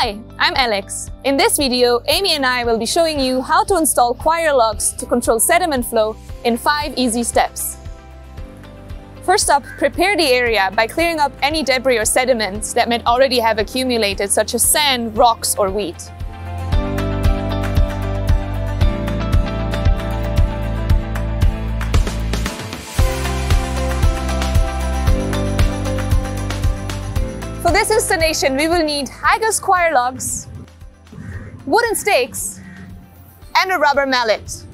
I'm Alex. In this video, Amy and I will be showing you how to install Coir logs to control sediment flow in five easy steps. First up, prepare the area by clearing up any debris or sediments that might already have accumulated, such as sand, rocks, or weed. For this installation, we will need Heiger Coir logs, wooden stakes, and a rubber mallet.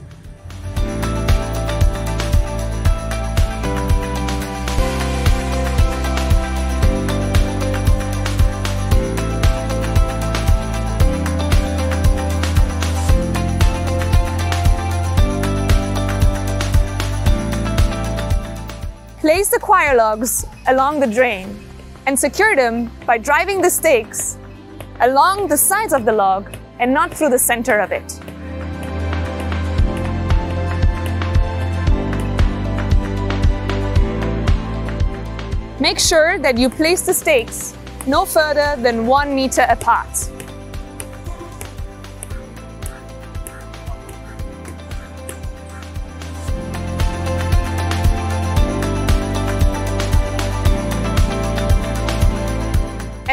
Place the coir logs along the drain and secure them by driving the stakes along the sides of the log and not through the center of it. Make sure that you place the stakes no further than one meter apart.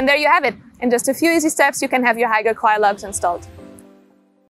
And there you have it. In just a few easy steps, you can have your Heiger Coir logs installed.